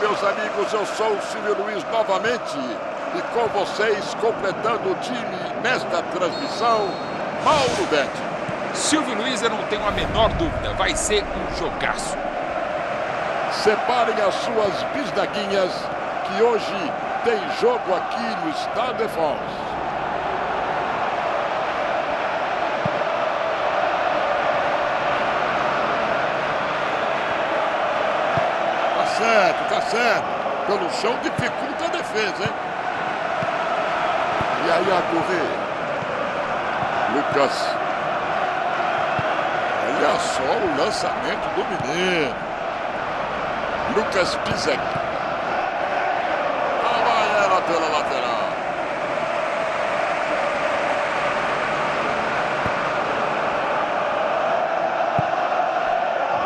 meus amigos, eu sou o Silvio Luiz novamente e com vocês, completando o time nesta transmissão, Mauro Betti. Silvio Luiz, eu não tenho a menor dúvida, vai ser um jogaço. Separem as suas bisnaguinhas, que hoje tem jogo aqui no Estado de France. Certo, tá certo. Pelo chão dificulta a defesa, hein? E aí a correr. Lucas. Olha só o lançamento do menino. Lucas Pizek. Lá vai ela pela lateral.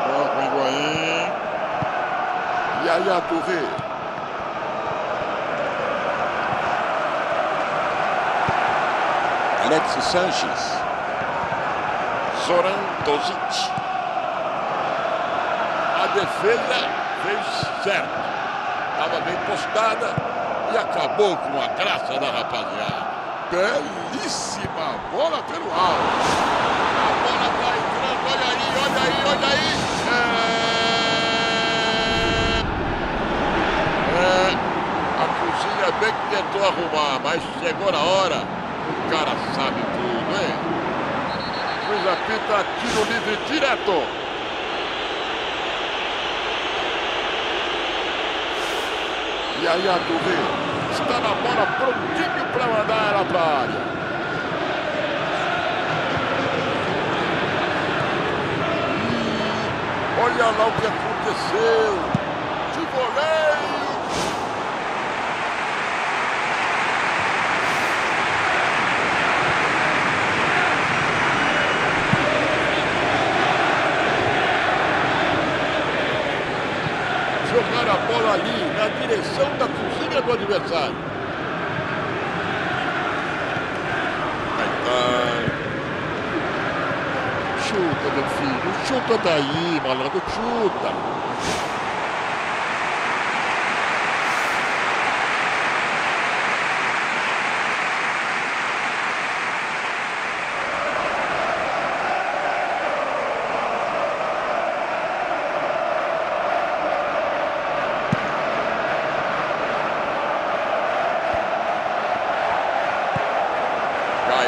Toca o Higuaín. E aí a Touré. Alexis Sanches. Zoran Tozic. A defesa fez certo. Estava bem postada e acabou com a graça da rapaziada. Belíssima bola pelo alto. A bola está entrando, olha aí, olha aí, olha aí. É... é... A bem que tentou arrumar, mas chegou na hora. O cara sabe tudo, hein? Juiz apita tiro livre direto. E aí a Touré está na bola prontinho para mandar ela para a área. E olha lá o que aconteceu. De voleio. jogar a bola ali, na direção da cozinha do adversário. Chuta, meu filho, chuta daí, malandro, chuta.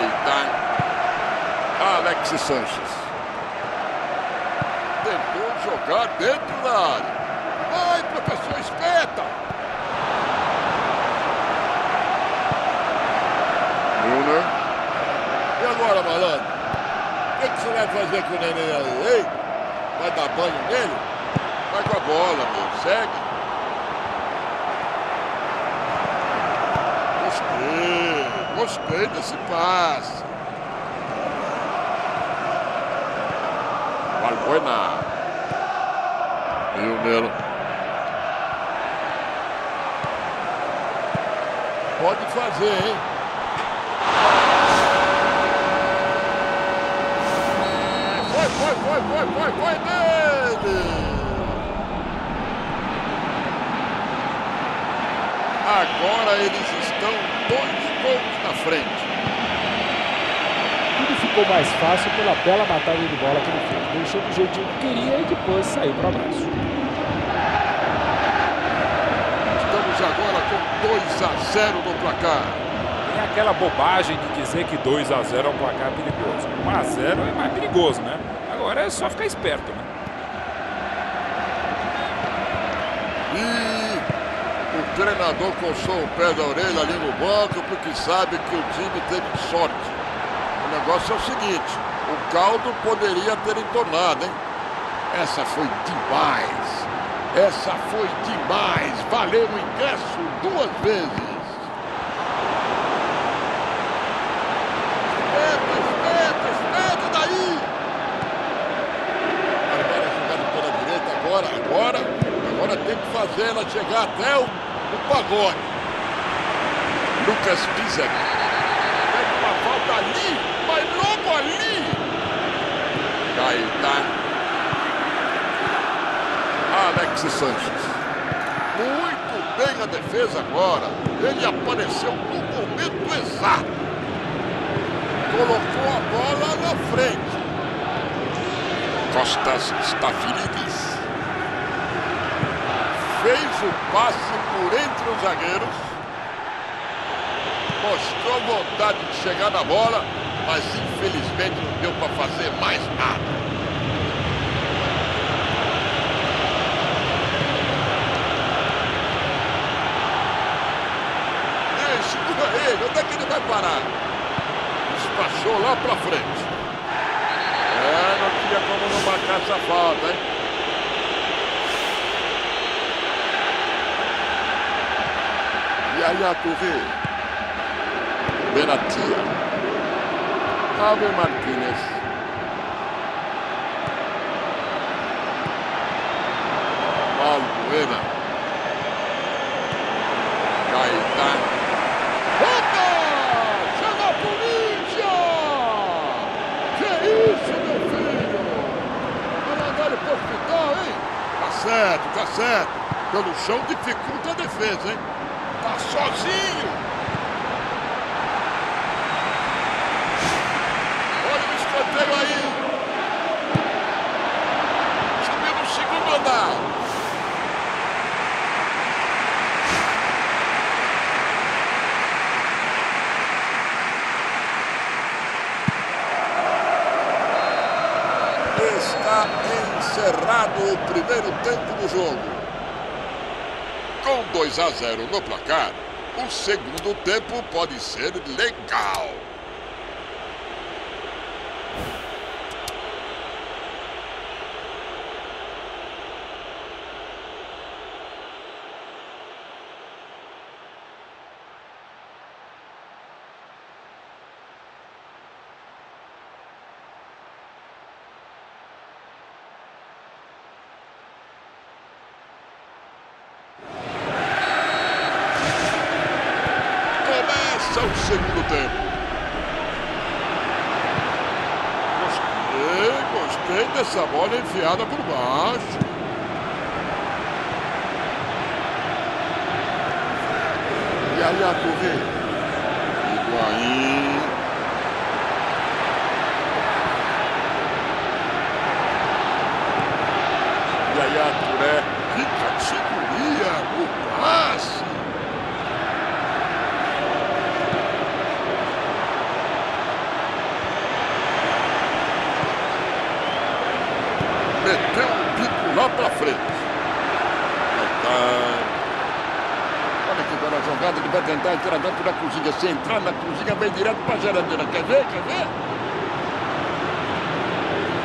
Gaetan. Alexis Sanches. Tentou jogar dentro da área. Vai, professor, espeta! Milner. E agora, malandro? O que, você vai fazer com o neném aí? Vai dar banho nele? Vai com a bola, meu. Segue. Gostei. Desse passe. Valbuena. Milner. Pode fazer, hein? Foi, foi, foi, foi, foi, foi dele! Agora eles estão dois gols na frente. Tudo ficou mais fácil pela bela batalha de bola que ele fez. Deixou do jeitinho que queria e depois saiu para o abraço. Estamos agora com 2 a 0 no placar. Tem aquela bobagem de dizer que 2 a 0 é um placar perigoso. 1 a 0 é mais perigoso, né? Agora é só ficar esperto, né? E treinador coçou o pé da orelha ali no banco porque sabe que o time teve sorte. O negócio é o seguinte, o caldo poderia ter entornado, hein? Essa foi demais. Essa foi demais. Valeu o ingresso duas vezes. Direita agora, agora, agora tem que fazer ela chegar até o, o pagode. Lucas Pizek. Pega uma falta ali, mas logo ali. Gaetan. Alex Sanches. Muito bem a defesa agora. Ele apareceu no momento exato. Colocou a bola na frente. Costas Stafilidis fez o passe por entre os zagueiros. Mostrou vontade de chegar na bola, mas infelizmente não deu para fazer mais nada. ele, onde é que ele vai parar? Despachou lá pra frente. É, não tinha como não marcar essa falta, hein? Yaya Touré. Benatia. Ave Martinez. Balbuena. Gaetano. Opa! Chegou a polícia! Que isso, meu filho? Vai mandar ele pro hospital, hein? Tá certo, tá certo. Pelo chão dificulta a defesa, hein? Sozinho. Olha o escanteio aí. Subiu no segundo andar. Está encerrado o primeiro tempo do jogo. Com 2 a 0 no placar, o segundo tempo pode ser legal. Começa o segundo tempo. Gostei, dessa bola enfiada por baixo. E aí a Touré. Higuaín. E aí a Touré. Que categoria! O passe! Meteu o bico lá pra frente. Olha que bela jogada, ele vai tentar entrar dentro da cozinha. Se entrar na cozinha, vai direto pra geladeira. Quer ver? Quer ver?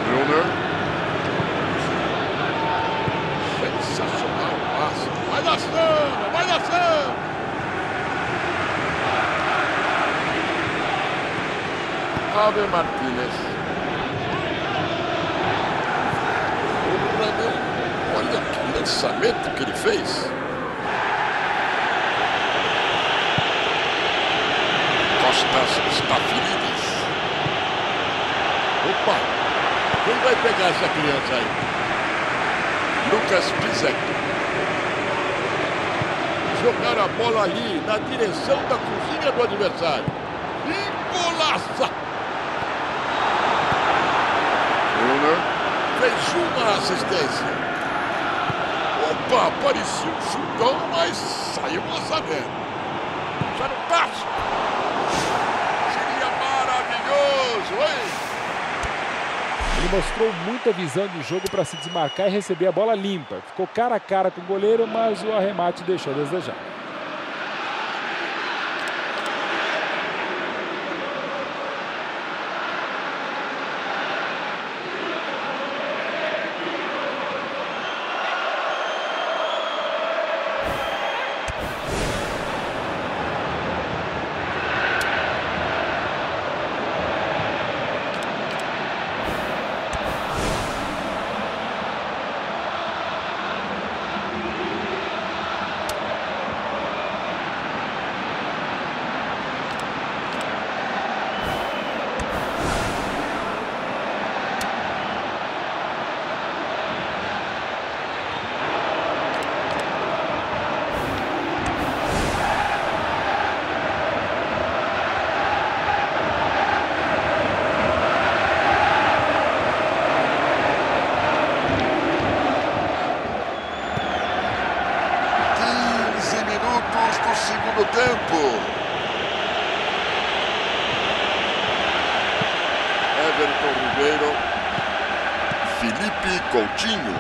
Milner. Sensacional o passe. Vai samba, vai samba. Ave Martínez. Porra, meu. Olha que lançamento que ele fez. Costas Stafilidis. Opa! Quem vai pegar essa criança aí? Lucas Pizek. Jogar a bola ali na direção da cozinha do adversário. E golaça! Milner fez uma assistência. Opa, parecia um chutão, mas saiu lançamento. Já não passa. Seria maravilhoso, hein? Ele mostrou muita visão de jogo para se desmarcar e receber a bola limpa. Ficou cara a cara com o goleiro, mas o arremate deixou a desejar. Segundo tempo. Everton Ribeiro. Felipe Coutinho.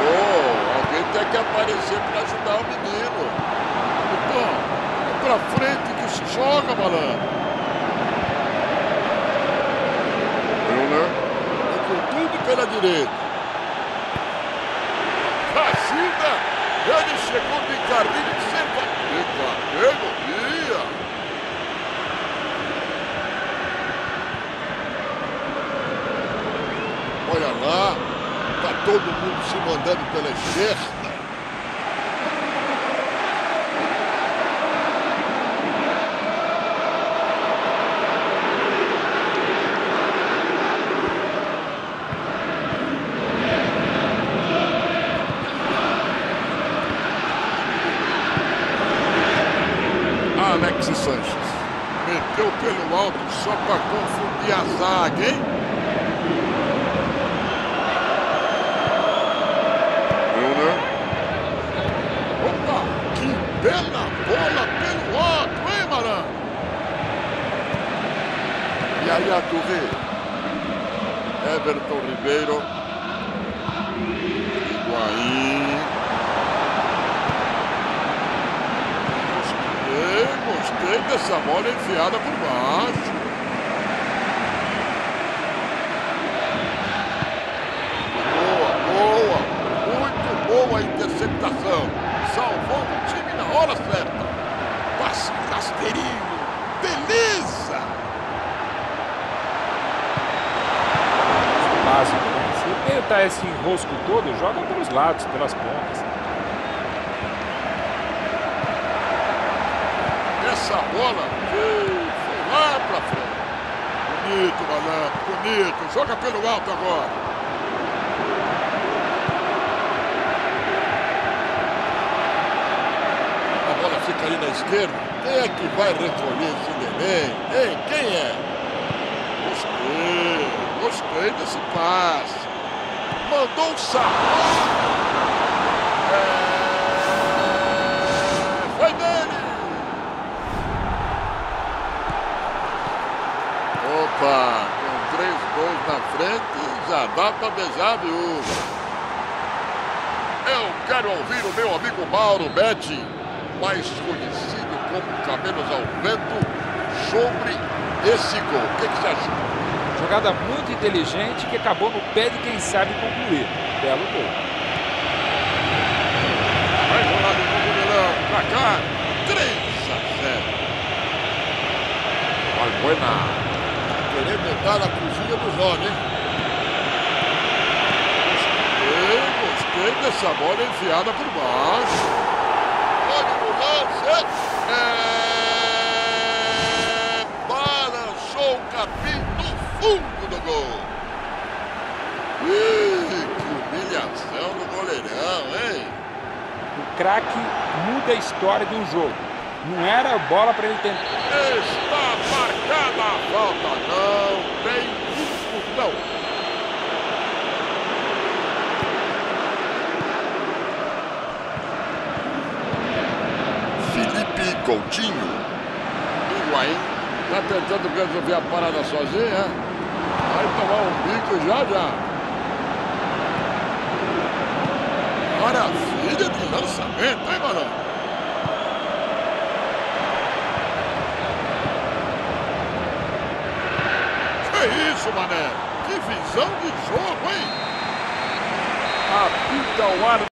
Oh, alguém tem que aparecer para ajudar o menino. Então, é pra frente que se joga, malandro. Brunner. É com tudo pela direita. Cacilda. Ele chegou de carrinho de sempre. Carrego, ia. Olha lá, tá todo mundo se mandando pela esquerda. Alex Sanches meteu pelo alto só para confundir a zaga, hein? Brunner. Opa, que bela bola pelo alto, hein, Malandro? E aí a Touré. Everton Ribeiro. Higuaín. Gostei, gostei dessa bola enfiada por baixo. Boa, boa. Muito boa a interceptação. Salvou o time na hora certa. Passe rasteirinho. Beleza! Né? Se tentar esse enrosco todo, joga pelos lados, pelas pontas. Essa bola foi lá pra frente. Bonito, malandro, bonito. Joga pelo alto agora. A bola fica ali na esquerda. Quem é que vai recolher esse neném? Ei, quem é? Gostei, gostei desse passe. Mandou um sarrafo. É... Foi dele. Opa, com três gols na frente, já dá pra beijar a viúva. Eu quero ouvir o meu amigo Mauro Betti, mais conhecido como Cabelos ao Vento, sobre esse gol. O que, que você achou? Jogada muito inteligente que acabou no pé de quem sabe concluir. Belo gol. Vai rolar de novo o Milão, pra cá, 3 a 0. Olha, buena. Querer botar na cozinha dos homens, hein? Gostei, gostei dessa bola enfiada por baixo. Olha o lance. É... Balançou o capim no fundo do gol. Ih, que humilhação do goleirão, hein? O craque muda a história de um jogo. Não era bola para ele tentar. Está marcada a falta, não tem discussão. Coutinho. Higuaín está tentando resolver a parada sozinha. Vai tomar um bico já já. Maravilha de lançamento, hein, mano? Isso, mané? Que visão de jogo, hein? Apita o ar